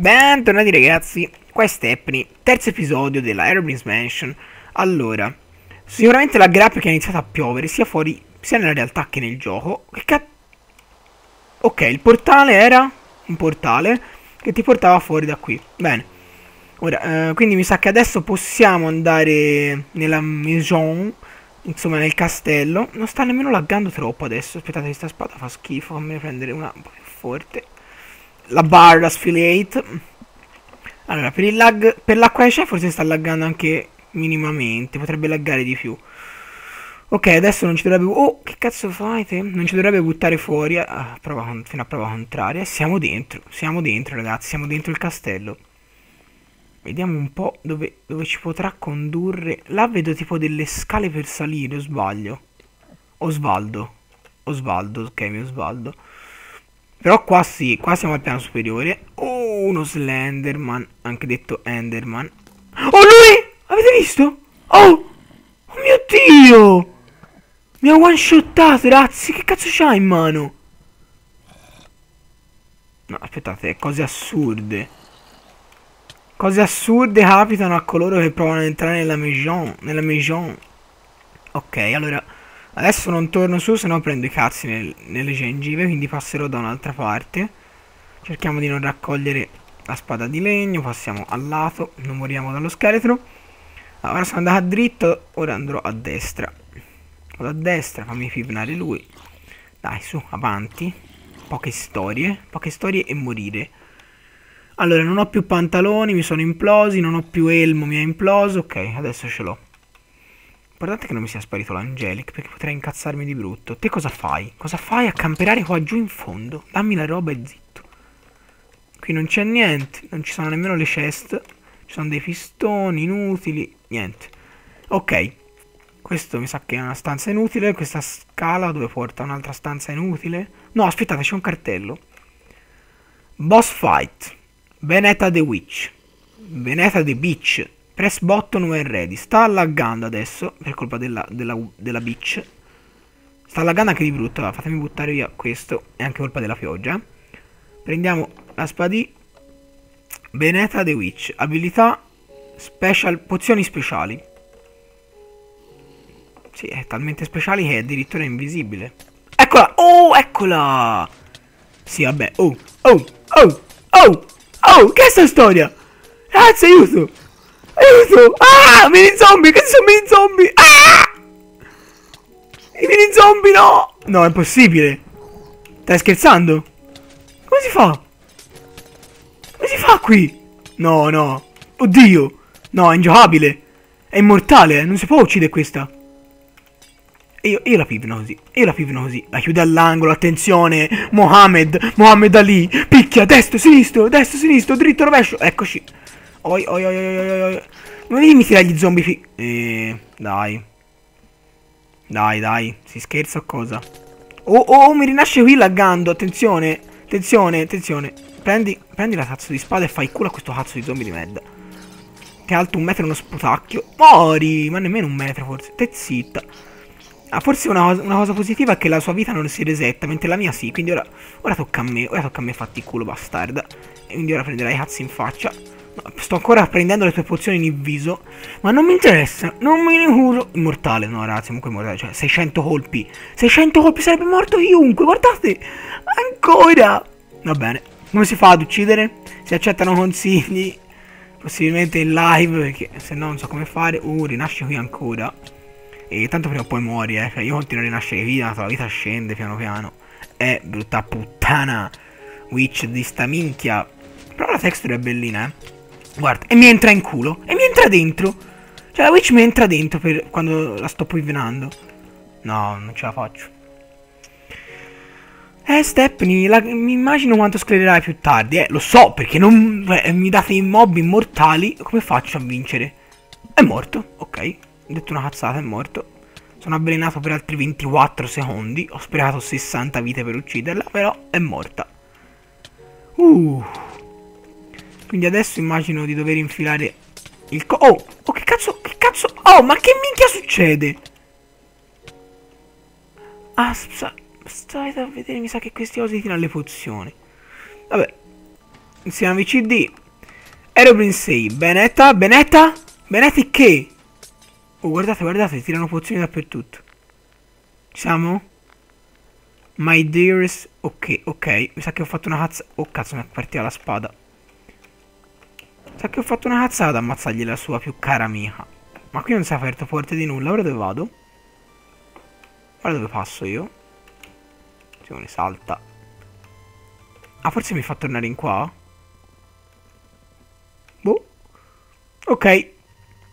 Bentornati ragazzi, qua è Stepney, terzo episodio della Aeroplanes Mansion. Allora, sicuramente la grappa che ha iniziato a piovere sia fuori, sia nella realtà che nel gioco. Che. Ok, il portale era un portale che ti portava fuori da qui. Bene. Ora, eh, quindi mi sa che adesso possiamo andare nella maison, insomma nel castello. Non sta nemmeno laggando troppo adesso. Aspettate, questa spada fa schifo, fammi prendere una un po' più forte la barra affiliate allora per il lag per l'acqua che c'è forse sta laggando anche minimamente potrebbe laggare di più. Ok adesso non ci dovrebbe oh che cazzo fai te non ci dovrebbe buttare fuori a ah, prova, fino a prova contraria. Siamo dentro siamo dentro ragazzi siamo dentro il castello. Vediamo un po' dove, dove ci potrà condurre. Là vedo tipo delle scale per salire o sbaglio? Osvaldo Osvaldo ok mio Osvaldo però qua sì, qua siamo al piano superiore. Oh, uno Slenderman, anche detto Enderman. Oh, lui! Avete visto? Oh! Oh mio Dio! Mi ha one shottato, ragazzi. Che cazzo c'ha in mano? No, aspettate, cose assurde. Cose assurde capitano a coloro che provano ad entrare nella maison. Nella maison. Ok, allora... Adesso non torno su, se no prendo i cazzi nel, nelle gengive, quindi passerò da un'altra parte. Cerchiamo di non raccogliere la spada di legno, passiamo al lato, non moriamo dallo scheletro. Ora sono andato a dritto, ora andrò a destra. Vado a destra, fammi pipnare lui. Dai, su, avanti. Poche storie, poche storie e morire. Allora, non ho più pantaloni, mi sono implosi, non ho più elmo, mi ha imploso. Ok, adesso ce l'ho. Guardate che non mi sia sparito l'Angelic perché potrei incazzarmi di brutto. Te cosa fai? Cosa fai a camperare qua giù in fondo? Dammi la roba e zitto. Qui non c'è niente, non ci sono nemmeno le chest. Ci sono dei pistoni inutili, niente. Ok, questo mi sa che è una stanza inutile. Questa scala dove porta un'altra stanza inutile. No, aspettate, c'è un cartello. Boss fight. Veneta the Witch. Veneta the Beach. Press button when ready. Sta laggando adesso per colpa della, della, della bitch. Sta laggando anche di brutto. Allora, fatemi buttare via questo. È anche colpa della pioggia. Prendiamo la spadì. Beneta the Witch. Abilità. Special. Pozioni speciali. Sì, è talmente speciali che è addirittura invisibile. Eccola! Oh, eccola! Sì, vabbè. Oh, oh, oh, oh, oh, che è sta storia? Ragazzi, aiuto! Aiuto! Ah! Mini zombie! Che sono mini zombie? Ah! I mini zombie no! No, è impossibile. Stai scherzando? Come si fa? Come si fa qui? No, no. Oddio. No, è ingiocabile. È immortale, eh. non si può uccidere questa. Io, io la pivno così. Io la pivno così. La chiude all'angolo, attenzione. Mohammed, Mohammed Ali. Picchia, destro, sinistro, destro, sinistro, dritto, rovescio. Eccoci. Oi, oi, oi, oi, oi. Non devi tirare gli zombie fi... Eh, dai. Dai, dai. Si scherza o cosa? Oh, oh, mi rinasce qui laggando. Attenzione. Attenzione, attenzione. Prendi, prendi la cazzo di spada e fai culo a questo cazzo di zombie di merda. Che è alto un metro e uno sputacchio. Mori! Ma nemmeno un metro forse. Te zitta. Ah, forse una, una, cosa positiva è che la sua vita non si resetta, mentre la mia sì. Quindi ora, ora tocca a me. Ora tocca a me fatti culo bastarda. E quindi ora prenderai i cazzi in faccia. Sto ancora prendendo le tue pozioni in viso. Ma non mi interessa. Non me ne curo. Immortale, no, ragazzi. Comunque immortale. Cioè, 600 colpi. 600 colpi sarebbe morto chiunque. Guardate. Ancora. Va bene. Come si fa ad uccidere? Si accettano consigli. Possibilmente in live. Perché se no non so come fare. Uh, rinasce qui ancora. E tanto prima o poi muori, eh. Cioè, io continuo a rinascere vita. La vita scende piano piano. Eh, brutta puttana. Witch di sta minchia. Però la texture è bellina, eh. Guarda, e mi entra in culo. E mi entra dentro. Cioè la witch mi entra dentro per quando la sto poivenando. No, non ce la faccio. Eh, Stepney, la, mi immagino quanto sclererai più tardi. Eh, lo so, perché non eh, mi date i mob immortali. Come faccio a vincere? È morto, ok. Ho detto una cazzata, è morto. Sono avvelenato per altri 24 secondi. Ho sperato 60 vite per ucciderla, però è morta. Uh. Quindi adesso immagino di dover infilare il co... Oh! Oh, che cazzo... Che cazzo... Oh, ma che minchia succede? Ah, sta, stai a vedere, mi sa che questi osi tirano le pozioni. Vabbè. insieme a VCD. Aeroplane 6. Benetta, Benetta? Benetti che? Oh, guardate, guardate, tirano pozioni dappertutto. Ci siamo? My dearest... Ok, ok. Mi sa che ho fatto una cazza... Oh, cazzo, mi è partita la spada. Sa che ho fatto una cazzata ad ammazzargli la sua più cara amica. Ma qui non si è aperto forte di nulla. Ora dove vado? Ora dove passo io? Attenzione, salta. Ah, forse mi fa tornare in qua? Boh. Ok.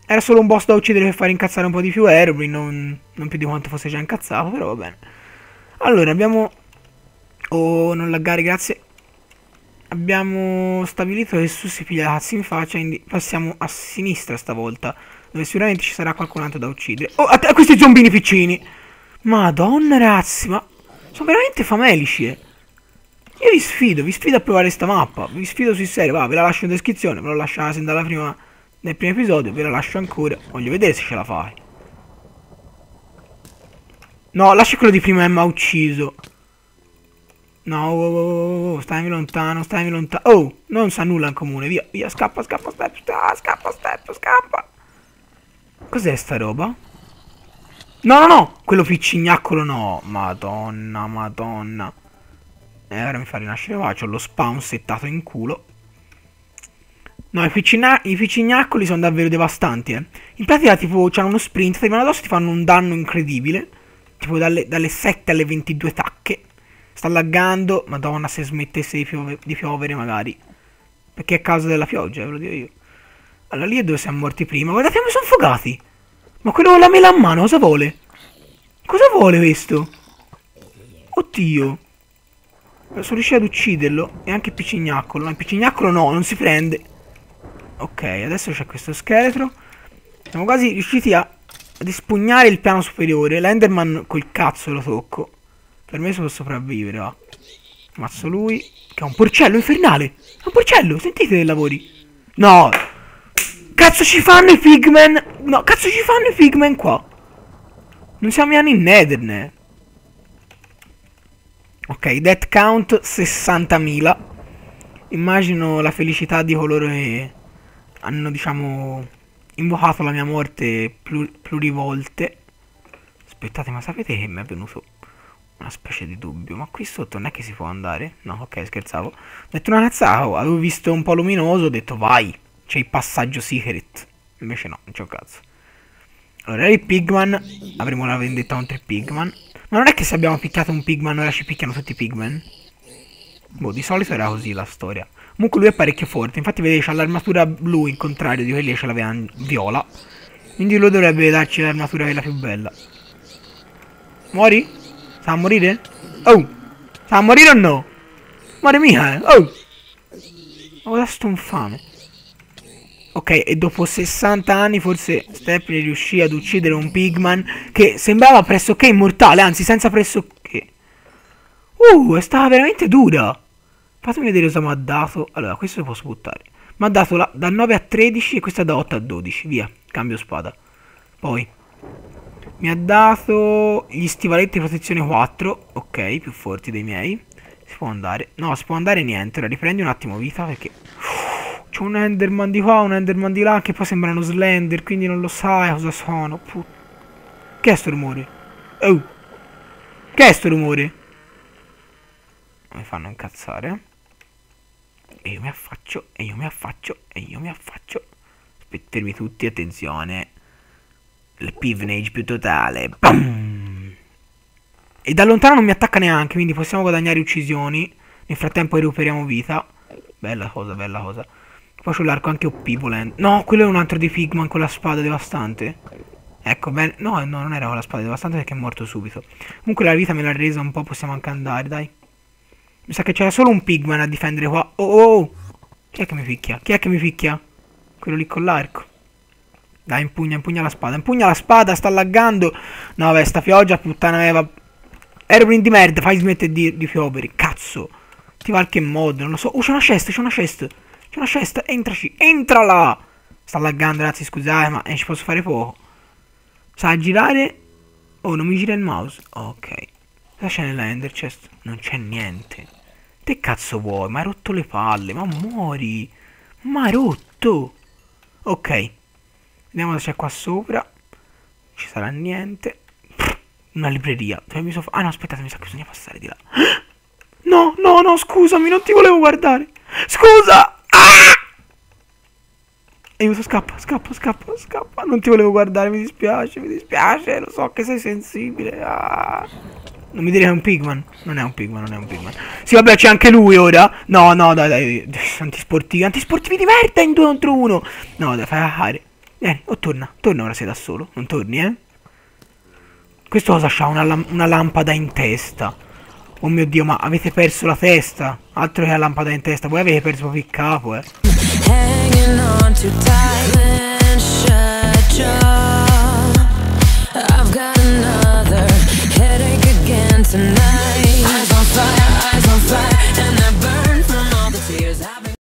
Era solo un boss da uccidere per fare incazzare un po' di più Aerobrine, non, non più di quanto fosse già incazzato, però va bene. Allora, abbiamo... Oh, non laggare, grazie. Abbiamo stabilito che su si piglia la in faccia, quindi passiamo a sinistra stavolta, dove sicuramente ci sarà qualcun altro da uccidere. Oh, a, a questi zombini piccini! Madonna, ragazzi, ma sono veramente famelici, eh. Io vi sfido, vi sfido a provare sta mappa, vi sfido sul serio, va, ve la lascio in descrizione, ve l'ho lasciata sin dalla prima, nel primo episodio, ve la lascio ancora, voglio vedere se ce la fai. No, lascia quello di prima mi ha ucciso. No, oh, oh, oh, oh, stammi lontano, stammi lontano. Oh, non sa nulla in comune, via, via, scappa, scappa, step, scappa, step, scappa. Cos'è sta roba? No, no, no, quello piccignacolo no. Madonna, madonna. E ora mi fa rinascere qua, ho lo spawn settato in culo. No, i, piccina- i piccignacoli sono davvero devastanti, eh. In pratica, tipo, c'hanno uno sprint, ti arrivano addosso ti fanno un danno incredibile. Tipo, dalle, dalle 7 alle 22 tacche. Sta laggando. Madonna, se smettesse di, piove- di piovere, magari. Perché è a causa della pioggia, ve lo dico io. Allora, lì è dove siamo morti prima. Guardate, mi sono affogati. Ma quello con la mela a mano, cosa vuole? Cosa vuole questo? Oddio. Sono riuscito ad ucciderlo. E anche il picignaccolo. Ma il picignaccolo no, non si prende. Ok, adesso c'è questo scheletro. Siamo quasi riusciti a, ad espugnare il piano superiore. L'Enderman col cazzo lo tocco. Per me sono sopravvivere, va. Ammazzo lui. Che è un porcello infernale. È un porcello, sentite dei lavori. No. Cazzo ci fanno i pigmen. No, cazzo ci fanno i pigmen qua. Non siamo neanche in Nethernet. Ok, death count 60.000. Immagino la felicità di coloro che hanno, diciamo, invocato la mia morte plur plurivolte. Aspettate, ma sapete che mi è venuto una specie di dubbio? Ma qui sotto non è che si può andare? No, ok, scherzavo. Ho detto una cazzata, oh, avevo visto un po' luminoso, ho detto vai, c'è il passaggio secret. Invece no, non c'è un cazzo. Allora, i Pigman, avremo la vendetta contro i Pigman. Ma non è che se abbiamo picchiato un Pigman ora ci picchiano tutti i Pigman? Boh, di solito era così la storia. Comunque lui è parecchio forte, infatti vedete c'ha l'armatura blu in contrario di quelli che ce l'aveva viola. Quindi lui dovrebbe darci l'armatura quella più bella. Muori? Sta a morire? Oh! Sta a morire o no? Muore mica, eh! Oh! Oh, sto infame. Ok, e dopo 60 anni forse Stepney riuscì ad uccidere un Pigman che sembrava pressoché immortale, anzi senza pressoché. Uh, è stata veramente dura. Fatemi vedere cosa mi ha dato. Allora, questo lo posso buttare. Mi ha dato la, da 9 a 13 e questa da 8 a 12. Via, cambio spada. Poi mi ha dato gli stivaletti protezione 4. Ok, più forti dei miei. Si può andare. No, si può andare niente. Ora riprendi un attimo vita perché... C'è un Enderman di qua, un Enderman di là che poi sembrano Slender, quindi non lo sai cosa sono. Put... Che è sto rumore? Oh! Che è sto rumore? Mi fanno incazzare. E io mi affaccio, e io mi affaccio, e io mi affaccio. Aspettermi tutti, attenzione. Il pivnage più totale. Bam! E da lontano non mi attacca neanche, quindi possiamo guadagnare uccisioni. Nel frattempo recuperiamo vita. Bella cosa, bella cosa. Poi c'ho l'arco anche OP volendo. No, quello è un altro di Pigman con la spada devastante. Ecco, bene. No, no, non era con la spada devastante perché è morto subito. Comunque la vita me l'ha resa un po', possiamo anche andare, dai. Mi sa che c'era solo un Pigman a difendere qua. Oh, oh, oh. Chi è che mi picchia? Chi è che mi picchia? Quello lì con l'arco. Dai, impugna, impugna la spada. Impugna la spada, sta laggando. No, vabbè, sta pioggia, puttana meva. Aeroplane di merda, fai smettere di, di piovere. Cazzo. Ti va qualche modo, non lo so. Oh, c'è una cesta, c'è una cesta. C'è una cesta, entraci, entra là! Sta laggando, ragazzi, scusate, ma eh, ci posso fare poco. Sa girare? Oh, non mi gira il mouse. Ok. Cosa c'è nella ender chest? Non c'è niente. Te cazzo vuoi? Ma hai rotto le palle, ma muori. Ma hai rotto. Ok. Vediamo se c'è qua sopra. Ci sarà niente. Una libreria. Dove mi so... Ah no, aspettate, mi sa che bisogna passare di là. No, no, no, scusami, non ti volevo guardare. Scusa! Ah! Aiuto, scappa, scappa, scappa, scappa. Non ti volevo guardare, mi dispiace, mi dispiace. Lo so che sei sensibile. Ah. Non mi dire che è un pigman. Non è un pigman, non è un pigman. Sì, vabbè, c'è anche lui ora. No, no, dai, dai. Antisportivi, antisportivi di merda in due contro uno. No, dai, fai a fare. Vieni, o torna. Torna ora sei da solo. Non torni, eh? Questo cosa c'ha? Una, una lampada in testa. Oh mio dio, ma avete perso la testa? Altro che la lampada in testa, voi avete perso proprio il capo, eh. Hanging on too tight and shut I've got another headache again tonight. Eyes on fire, eyes on fire.